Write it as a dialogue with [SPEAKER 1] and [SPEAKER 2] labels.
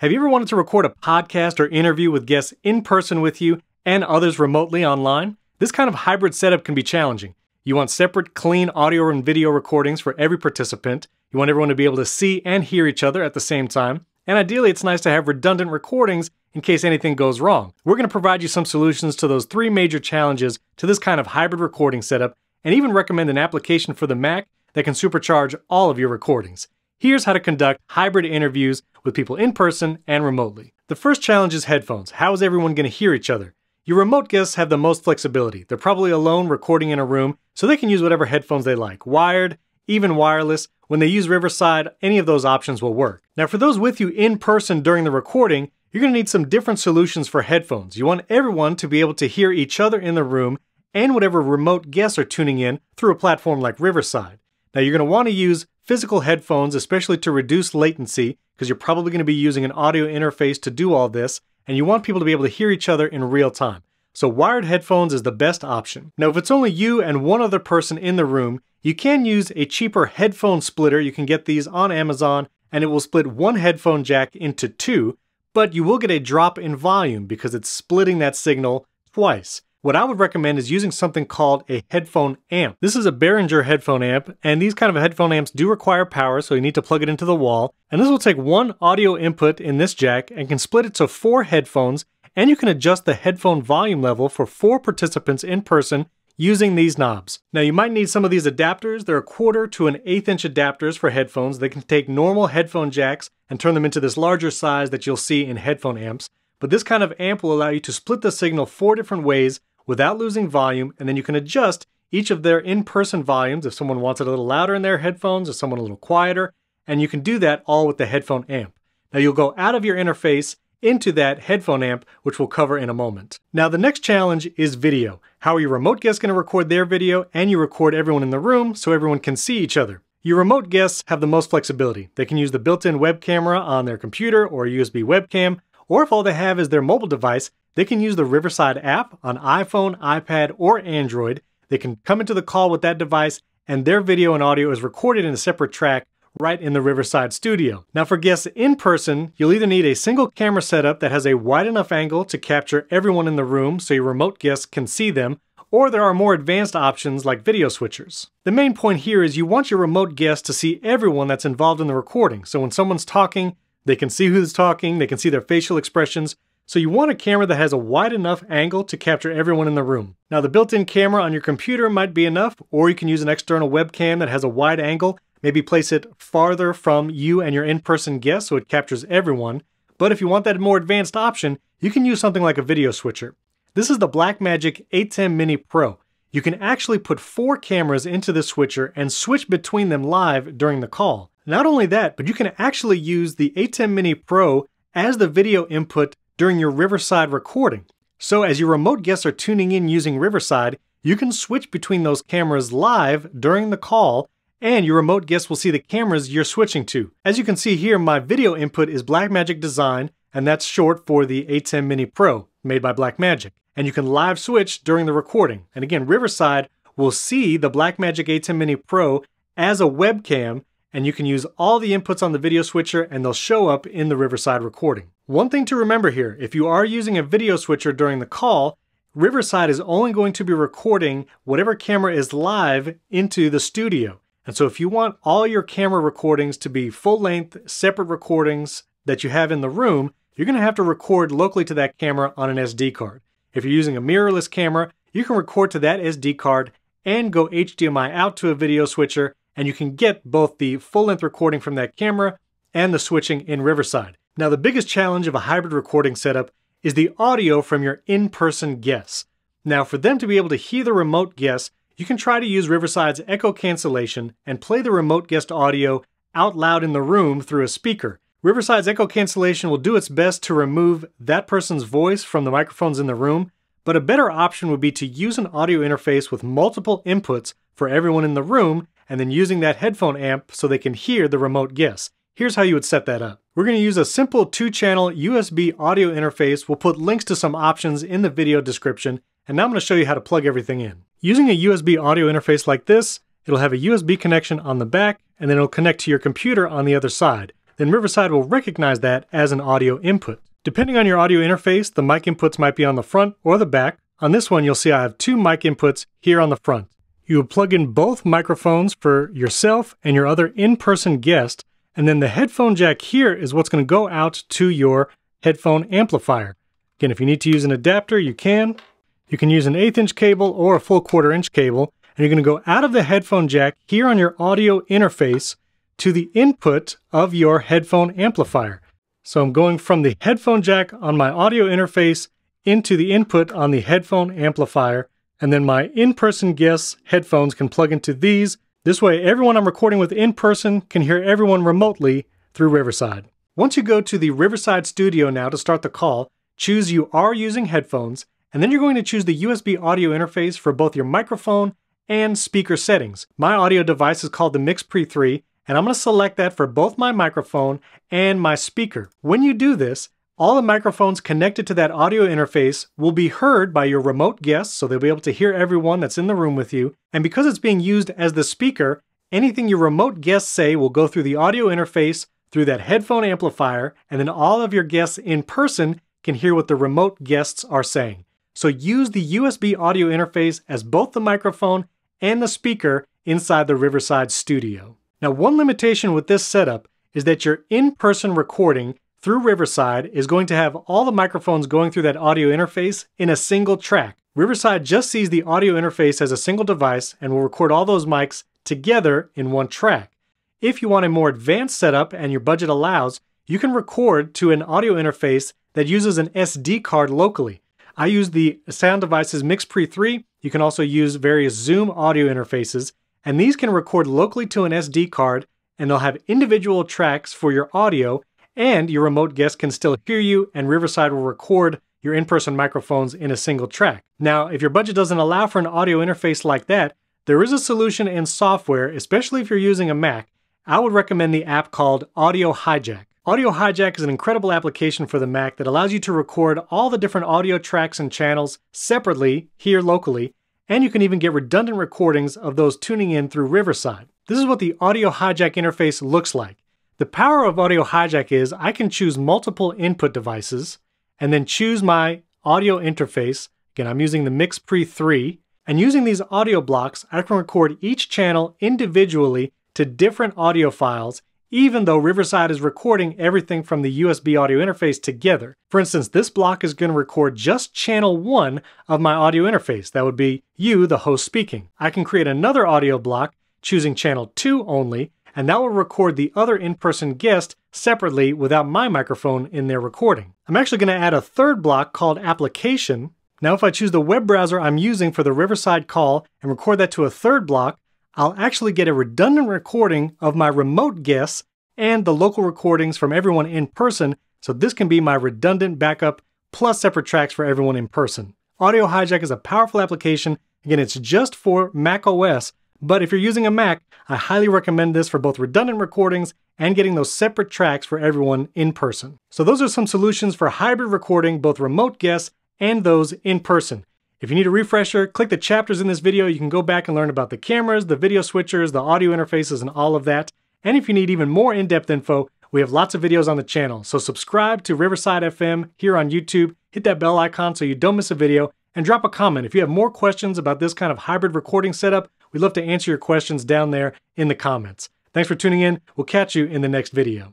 [SPEAKER 1] Have you ever wanted to record a podcast or interview with guests in person with you and others remotely online? This kind of hybrid setup can be challenging. You want separate, clean audio and video recordings for every participant. You want everyone to be able to see and hear each other at the same time. And ideally, it's nice to have redundant recordings in case anything goes wrong. We're going to provide you some solutions to those three major challenges to this kind of hybrid recording setup and even recommend an application for the Mac that can supercharge all of your recordings. Here's how to conduct hybrid interviews with people in person and remotely. The first challenge is headphones. How is everyone going to hear each other? Your remote guests have the most flexibility. They're probably alone recording in a room, so they can use whatever headphones they like, wired, even wireless. When they use Riverside, any of those options will work. Now, for those with you in person during the recording, you're going to need some different solutions for headphones. You want everyone to be able to hear each other in the room and whatever remote guests are tuning in through a platform like Riverside. Now, you're going to want to use physical headphones, especially to reduce latency, because you're probably going to be using an audio interface to do all this, and you want people to be able to hear each other in real time. So wired headphones is the best option. Now, if it's only you and one other person in the room, you can use a cheaper headphone splitter. You can get these on Amazon, and it will split one headphone jack into two, but you will get a drop in volume because it's splitting that signal twice. What I would recommend is using something called a headphone amp. This is a Behringer headphone amp, and these kind of headphone amps do require power, so you need to plug it into the wall. And this will take one audio input in this jack and can split it to four headphones, and you can adjust the headphone volume level for four participants in person using these knobs. Now you might need some of these adapters. They're a quarter to an eighth inch adapters for headphones. They can take normal headphone jacks and turn them into this larger size that you'll see in headphone amps. But this kind of amp will allow you to split the signal four different ways without losing volume, and then you can adjust each of their in-person volumes if someone wants it a little louder in their headphones or someone a little quieter, and you can do that all with the headphone amp. Now you'll go out of your interface into that headphone amp, which we'll cover in a moment. Now the next challenge is video. How are your remote guests going to record their video and you record everyone in the room so everyone can see each other? Your remote guests have the most flexibility. They can use the built-in web camera on their computer or a USB webcam, or if all they have is their mobile device, they can use the Riverside app on iPhone, iPad, or Android. They can come into the call with that device, and their video and audio is recorded in a separate track right in the Riverside studio. Now, for guests in person, you'll either need a single camera setup that has a wide enough angle to capture everyone in the room so your remote guests can see them, or there are more advanced options like video switchers. The main point here is you want your remote guests to see everyone that's involved in the recording. So when someone's talking, they can see who's talking, they can see their facial expressions, so you want a camera that has a wide enough angle to capture everyone in the room. Now the built-in camera on your computer might be enough, or you can use an external webcam that has a wide angle, maybe place it farther from you and your in-person guests so it captures everyone. But if you want that more advanced option, you can use something like a video switcher. This is the Blackmagic ATEM Mini Pro. You can actually put four cameras into the switcher and switch between them live during the call. Not only that, but you can actually use the ATEM Mini Pro as the video input during your Riverside recording. So as your remote guests are tuning in using Riverside, you can switch between those cameras live during the call and your remote guests will see the cameras you're switching to. As you can see here, my video input is Blackmagic Design, and that's short for the ATEM Mini Pro, made by Blackmagic. And you can live switch during the recording. And again, Riverside will see the Blackmagic ATEM Mini Pro as a webcam, and you can use all the inputs on the video switcher and they'll show up in the Riverside recording. One thing to remember here, if you are using a video switcher during the call, Riverside is only going to be recording whatever camera is live into the studio. And so if you want all your camera recordings to be full length, separate recordings that you have in the room, you're going to have to record locally to that camera on an SD card. If you're using a mirrorless camera, you can record to that SD card and go HDMI out to a video switcher, and you can get both the full length recording from that camera and the switching in Riverside. Now, the biggest challenge of a hybrid recording setup is the audio from your in-person guests. Now, for them to be able to hear the remote guests, you can try to use Riverside's echo cancellation and play the remote guest audio out loud in the room through a speaker. Riverside's echo cancellation will do its best to remove that person's voice from the microphones in the room, but a better option would be to use an audio interface with multiple inputs for everyone in the room and then using that headphone amp so they can hear the remote guests. Here's how you would set that up. We're going to use a simple two-channel USB audio interface. We'll put links to some options in the video description, and now I'm going to show you how to plug everything in. Using a USB audio interface like this, it'll have a USB connection on the back, and then it'll connect to your computer on the other side. then Riverside will recognize that as an audio input. Depending on your audio interface, the mic inputs might be on the front or the back. On this one, you'll see I have two mic inputs here on the front. You will plug in both microphones for yourself and your other in-person guest, and then the headphone jack here is what's going to go out to your headphone amplifier. Again, if you need to use an adapter, you can. You can use an eighth inch cable or a full quarter inch cable, and you're going to go out of the headphone jack here on your audio interface to the input of your headphone amplifier. So I'm going from the headphone jack on my audio interface into the input on the headphone amplifier, and then my in-person guests headphones can plug into these. This way everyone I'm recording with in person can hear everyone remotely through Riverside. Once you go to the Riverside studio now to start the call, choose you are using headphones, and then you're going to choose the USB audio interface for both your microphone and speaker settings. My audio device is called the MixPre 3, and I'm going to select that for both my microphone and my speaker. When you do this, all the microphones connected to that audio interface will be heard by your remote guests, so they'll be able to hear everyone that's in the room with you. And because it's being used as the speaker, anything your remote guests say will go through the audio interface through that headphone amplifier, and then all of your guests in person can hear what the remote guests are saying. So use the USB audio interface as both the microphone and the speaker inside the Riverside studio. Now, one limitation with this setup is that your in-person recording through Riverside is going to have all the microphones going through that audio interface in a single track. Riverside just sees the audio interface as a single device and will record all those mics together in one track. If you want a more advanced setup and your budget allows, you can record to an audio interface that uses an SD card locally. I use the Sound Devices MixPre 3. You can also use various Zoom audio interfaces, and these can record locally to an SD card, and they'll have individual tracks for your audio, and your remote guest can still hear you, and Riverside will record your in-person microphones in a single track. Now, if your budget doesn't allow for an audio interface like that, there is a solution in software, especially if you're using a Mac. I would recommend the app called Audio Hijack. Audio Hijack is an incredible application for the Mac that allows you to record all the different audio tracks and channels separately here locally, and you can even get redundant recordings of those tuning in through Riverside. This is what the Audio Hijack interface looks like. The power of Audio Hijack is I can choose multiple input devices and then choose my audio interface. Again, I'm using the MixPre 3, and using these audio blocks, I can record each channel individually to different audio files even though Riverside is recording everything from the USB audio interface together. For instance, this block is going to record just channel 1 of my audio interface. That would be you, the host speaking. I can create another audio block choosing channel 2 only, and that will record the other in-person guest separately without my microphone in their recording. I'm actually going to add a third block called application. Now if I choose the web browser I'm using for the Riverside call and record that to a third block, I'll actually get a redundant recording of my remote guests and the local recordings from everyone in person, so this can be my redundant backup plus separate tracks for everyone in person. Audio Hijack is a powerful application. Again, it's just for Mac OS, but if you're using a Mac, I highly recommend this for both redundant recordings and getting those separate tracks for everyone in person. So those are some solutions for hybrid recording, both remote guests and those in person. If you need a refresher, click the chapters in this video. You can go back and learn about the cameras, the video switchers, the audio interfaces, and all of that. And if you need even more in-depth info, we have lots of videos on the channel. So subscribe to Riverside FM here on YouTube, hit that bell icon so you don't miss a video, and drop a comment. If you have more questions about this kind of hybrid recording setup, we'd love to answer your questions down there in the comments. Thanks for tuning in. We'll catch you in the next video.